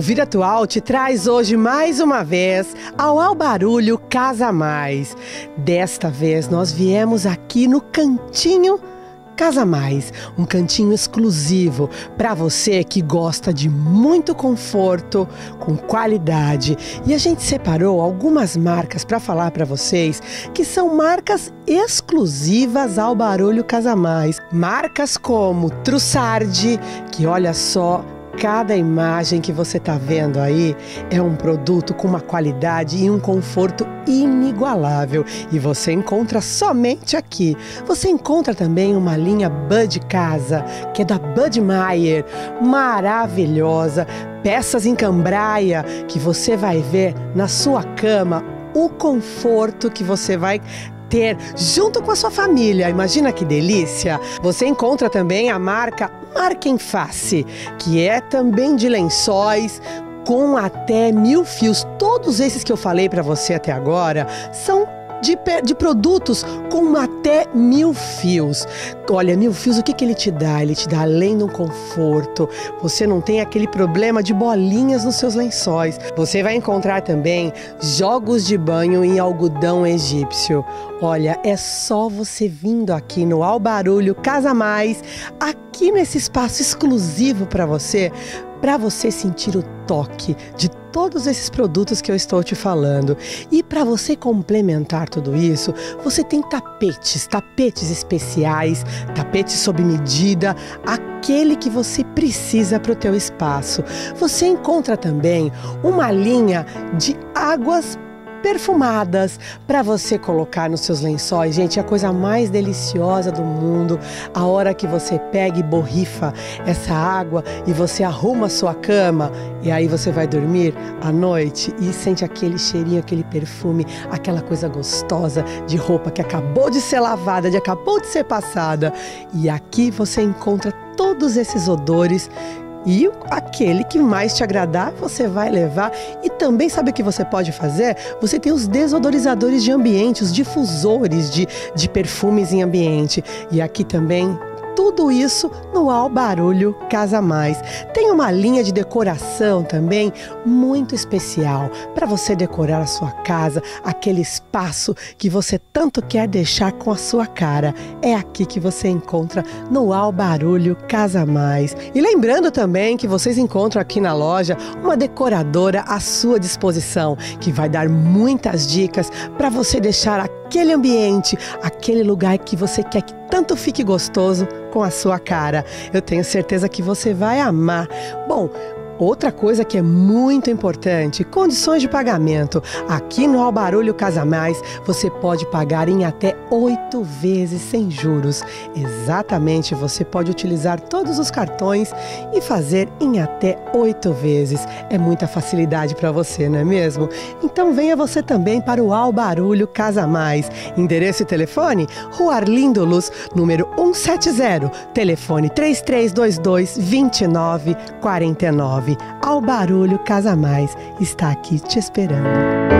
O Vida Atual te traz hoje mais uma vez ao Ao Barulho Casa Mais. Desta vez nós viemos aqui no cantinho Casa Mais, um cantinho exclusivo para você que gosta de muito conforto, com qualidade. E a gente separou algumas marcas para falar para vocês que são marcas exclusivas ao Barulho Casa Mais. Marcas como Trussardi, que olha só Cada imagem que você está vendo aí é um produto com uma qualidade e um conforto inigualável e você encontra somente aqui. Você encontra também uma linha Bud Casa, que é da Bud Meyer, maravilhosa, peças em cambraia que você vai ver na sua cama o conforto que você vai ter junto com a sua família. Imagina que delícia! Você encontra também a marca Marca em Face, que é também de lençóis com até mil fios. Todos esses que eu falei para você até agora são de, de produtos com até mil fios. Olha, mil fios, o que, que ele te dá? Ele te dá além do conforto. Você não tem aquele problema de bolinhas nos seus lençóis. Você vai encontrar também jogos de banho em algodão egípcio. Olha, é só você vindo aqui no Albarulho Casa Mais, aqui nesse espaço exclusivo para você, para você sentir o toque de todos esses produtos que eu estou te falando. E para você complementar tudo isso, você tem tapetes, tapetes especiais, tapetes sob medida, aquele que você precisa para o teu espaço. Você encontra também uma linha de águas perfumadas para você colocar nos seus lençóis. Gente, é a coisa mais deliciosa do mundo. A hora que você pega e borrifa essa água e você arruma a sua cama e aí você vai dormir à noite e sente aquele cheirinho, aquele perfume, aquela coisa gostosa de roupa que acabou de ser lavada, de acabou de ser passada. E aqui você encontra todos esses odores e aquele que mais te agradar, você vai levar. E também sabe o que você pode fazer? Você tem os desodorizadores de ambiente, os difusores de, de perfumes em ambiente. E aqui também tudo isso no Al Barulho Casa Mais. Tem uma linha de decoração também muito especial para você decorar a sua casa, aquele espaço que você tanto quer deixar com a sua cara. É aqui que você encontra no Al Barulho Casa Mais. E lembrando também que vocês encontram aqui na loja uma decoradora à sua disposição, que vai dar muitas dicas para você deixar aquele ambiente, aquele lugar que você quer que tanto fique gostoso com a sua cara. Eu tenho certeza que você vai amar. Bom, Outra coisa que é muito importante, condições de pagamento. Aqui no Albarulho Casa Mais, você pode pagar em até oito vezes sem juros. Exatamente, você pode utilizar todos os cartões e fazer em até oito vezes. É muita facilidade para você, não é mesmo? Então venha você também para o Albarulho Casa Mais. Endereço e telefone? Rua Arlindo Luz, número 170, telefone 3322 2949 ao Barulho Casa Mais está aqui te esperando.